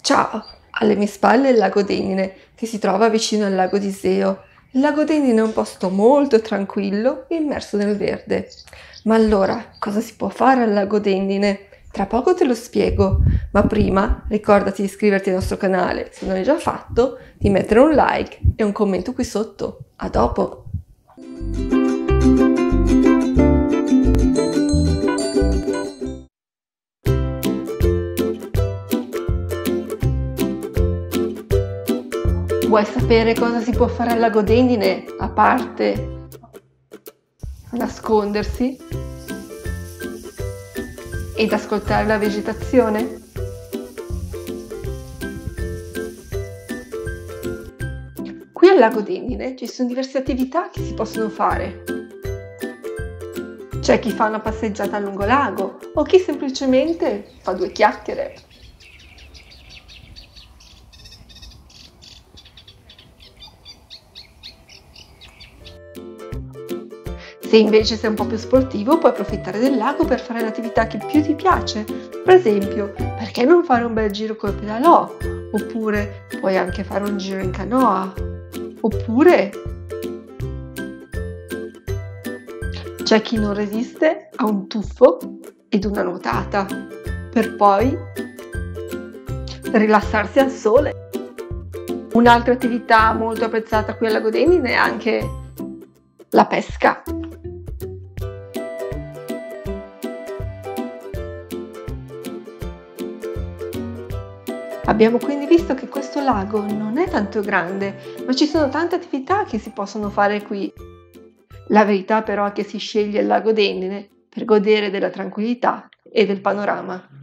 Ciao! Alle mie spalle il lago Denine, che si trova vicino al lago di Iseo. Il lago Denine è un posto molto tranquillo, immerso nel verde. Ma allora, cosa si può fare al lago Denine? Tra poco te lo spiego, ma prima ricordati di iscriverti al nostro canale, se non l'hai già fatto, di mettere un like e un commento qui sotto. A dopo! Vuoi sapere cosa si può fare al lago Dendine a parte nascondersi ed ascoltare la vegetazione? Qui al lago Dendine ci sono diverse attività che si possono fare. C'è chi fa una passeggiata lungo lago o chi semplicemente fa due chiacchiere Se invece sei un po' più sportivo, puoi approfittare del lago per fare l'attività che più ti piace. Per esempio, perché non fare un bel giro col pedalò? Oppure puoi anche fare un giro in canoa. Oppure c'è chi non resiste a un tuffo ed una nuotata, per poi rilassarsi al sole. Un'altra attività molto apprezzata qui al Lago Denine è anche la pesca. Abbiamo quindi visto che questo lago non è tanto grande, ma ci sono tante attività che si possono fare qui. La verità però è che si sceglie il lago Dendine per godere della tranquillità e del panorama.